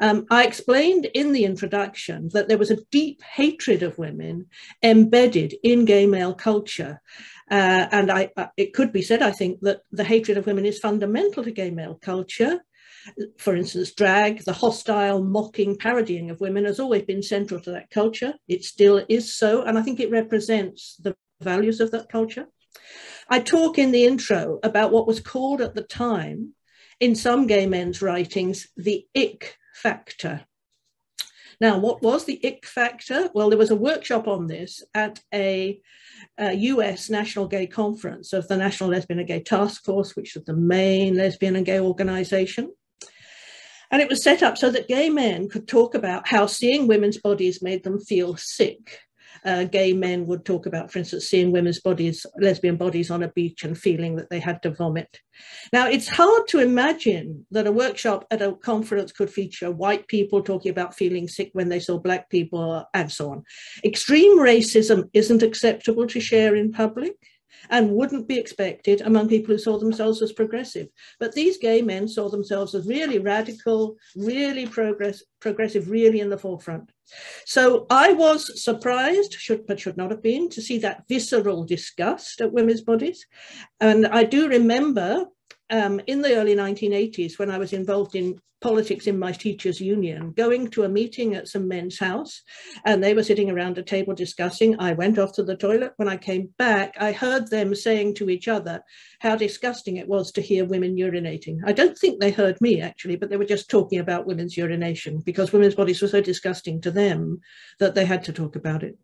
Um, I explained in the introduction that there was a deep hatred of women embedded in gay male culture. Uh, and I, uh, it could be said, I think, that the hatred of women is fundamental to gay male culture. For instance, drag, the hostile, mocking, parodying of women has always been central to that culture. It still is so, and I think it represents the values of that culture. I talk in the intro about what was called at the time, in some gay men's writings, the ick factor. Now, what was the ick factor? Well, there was a workshop on this at a, a, US National Gay Conference of the National Lesbian and Gay Task Force, which is the main lesbian and gay organization. And it was set up so that gay men could talk about how seeing women's bodies made them feel sick uh, gay men would talk about, for instance, seeing women's bodies, lesbian bodies on a beach and feeling that they had to vomit. Now, it's hard to imagine that a workshop at a conference could feature white people talking about feeling sick when they saw black people and so on. Extreme racism isn't acceptable to share in public and wouldn't be expected among people who saw themselves as progressive. But these gay men saw themselves as really radical, really progress, progressive, really in the forefront. So I was surprised, should, but should not have been, to see that visceral disgust at women's bodies. And I do remember um, in the early 1980s, when I was involved in politics in my teachers' union, going to a meeting at some men's house, and they were sitting around a table discussing. I went off to the toilet. When I came back, I heard them saying to each other how disgusting it was to hear women urinating. I don't think they heard me actually, but they were just talking about women's urination because women's bodies were so disgusting to them that they had to talk about it.